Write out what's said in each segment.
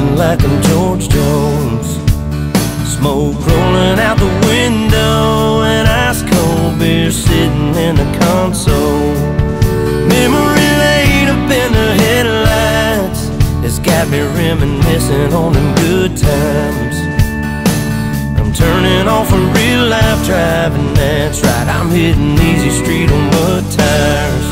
swerving like I'm George Jones. Smoke rolling out the window, and ice cold beer sitting in the console. Memory laid up in the headlights, it's got me reminiscing on them good times. I'm turning off a real life driving, that's right, I'm hitting easy street on mud tires.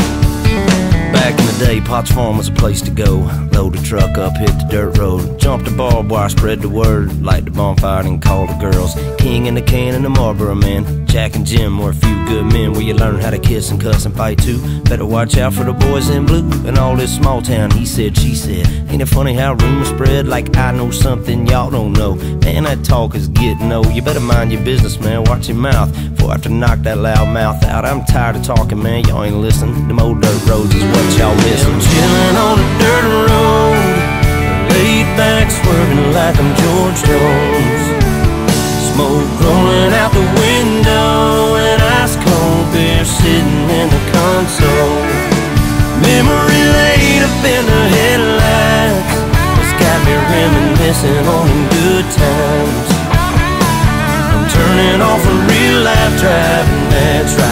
Back in the day, Potts Farm was a place to go. Load the truck up, hit the dirt road. Jump the barbed wire, spread the word. Light the bonfire and call the girls. King and the can and the Marlboro man. Jack and Jim were a few good men where you learn how to kiss and cuss and fight too. Better watch out for the boys in blue and all this small town. He said, she said. Ain't it funny how rumors spread like I know something y'all don't know? Man, that talk is getting old. You better mind your business, man. Watch your mouth before I have to knock that loud mouth out. I'm tired of talking, man. Y'all ain't listening. Them old dirt roads is what y'all missing. Chilling on a dirt road, laid back, swerving like I'm George Jones. Smoke rolling out the window, and ice cold beer sitting in the console. Memory laid up in the headlights, it's got me reminiscing on good times. I'm turning off a real life driving, that's right.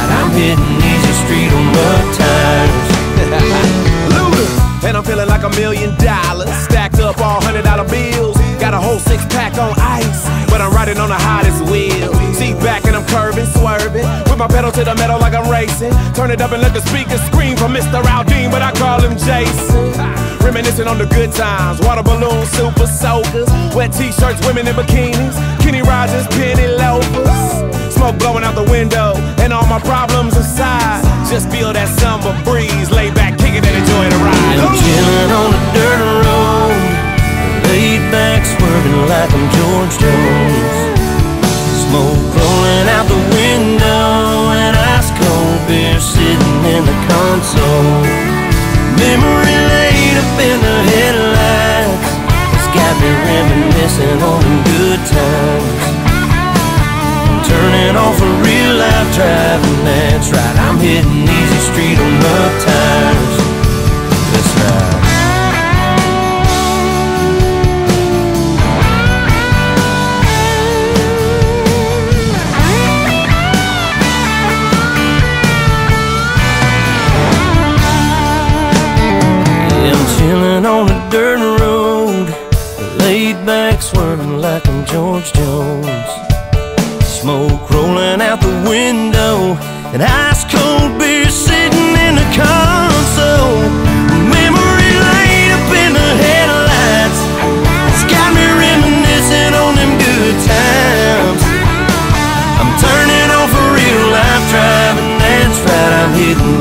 A million dollars. Stacked up all hundred dollar bills. Got a whole six pack on ice, but I'm riding on the hottest wheel. Seat back and I'm curving, swerving. With my pedal to the metal like I'm racing. Turn it up and let the speakers scream for Mr. Aldean, but I call him Jason. Reminiscing on the good times, water balloons, super soakers, wet t-shirts, women in bikinis, Kenny Rogers, penny loafers. Smoke blowing out the window, and all my problems aside. Just feel like I'm George Jones. Smoke rolling out the window, and ice cold beer sitting in the console. Memory laid up in the headlights, it's got me reminiscing on them good times. I'm turning off a real life driving, that's right. I'm hitting easy street on mud I'm on a dirt road, laid back, swerving like I'm George Jones. Smoke rolling out the window, and ice cold beer sitting in the console. Memory laid up in the headlights, it's got me reminiscing on them good times. I'm turning off a real life driving, that's right, I'm hitting